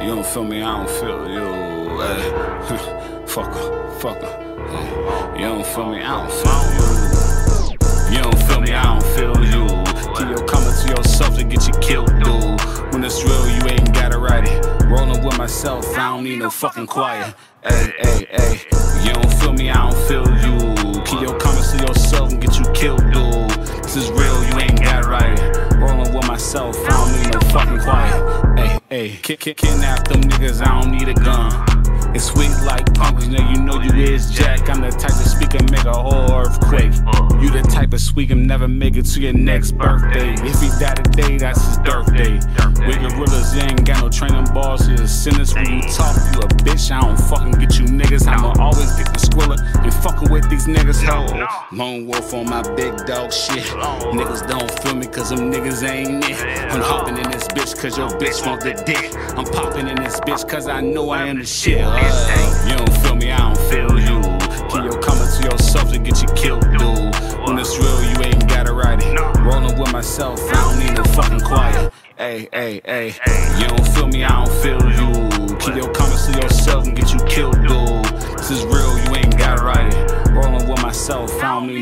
You don't feel me, I don't feel you. Hey. Eh. fuck her, fuck her. You don't feel me, I don't feel you. You don't feel me, I don't feel you. Keep your comments to yourself to get you killed, dude. When it's real, you ain't gotta write it. Rolling with myself, I don't need no fucking quiet. Hey, hey, hey. You don't feel me, I don't feel you. Hey. Kidnap them niggas, I don't need a gun. It's sweet like pumpkins, now you know you is Jack. I'm the type to speak and make a whole earthquake. You the type of sweet and never make it to your next birthday. If he die today, that's his birthday. We gorillas, ain't got no training balls, you're a sentence when you talk, you a bitch. I don't fucking get you niggas. I'ma always get the niggas. Ho, lone wolf on my big dog shit. Niggas don't feel me cause them niggas ain't it. I'm hopping in this bitch cause your bitch want the dick. I'm popping in this bitch cause I know I am the shit. Uh, you don't feel me, I don't feel you. Keep your comments to yourself to get you killed, dude. When it's real, you ain't gotta write it. Rolling with myself, I don't need no fucking quiet. Hey, hey, hey. You don't feel me, I don't feel you. Keep your comments to yourself and get you killed, dude.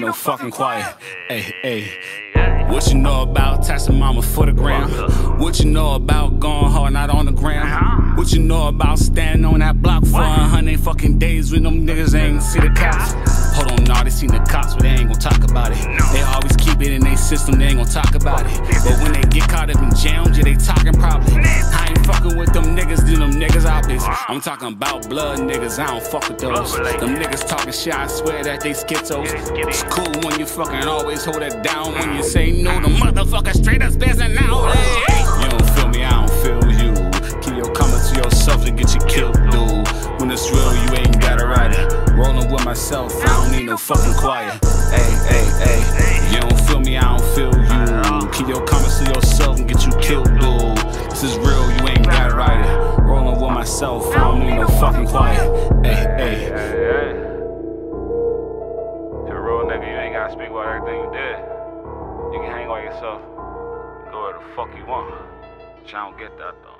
No fucking quiet. Hey, hey. What you know about tasking mama for the gram? What you know about going hard, not on the gram? What you know about standing on that block for a hundred fucking days when them niggas ain't see the cops? Hold on, nah, they seen the cops, but they ain't gon' talk about it. They always keep it in their system, they ain't gon' talk about it. But when they get caught up in I'm talking about blood niggas, I don't fuck with those. Them niggas talking shit, I swear that they schizos. It's cool when you fucking always hold it down. When you say no, the motherfucker straight up spazzing out. Hey, you don't feel me, I don't feel you. Keep your comments to yourself to get you killed, dude. When it's real, you ain't gotta write it. Rolling with myself, I don't need no fucking quiet. Hey, hey, hey. You don't feel me, I don't feel you. Keep your comments to yourself and get you killed, dude. This is real, you ain't gotta write it. Rolling with myself, Need fucking quiet. Hey, hey. Real nigga, you ain't gotta speak about everything you did. You can hang on yourself. Go where the fuck you want. But I don't get that though.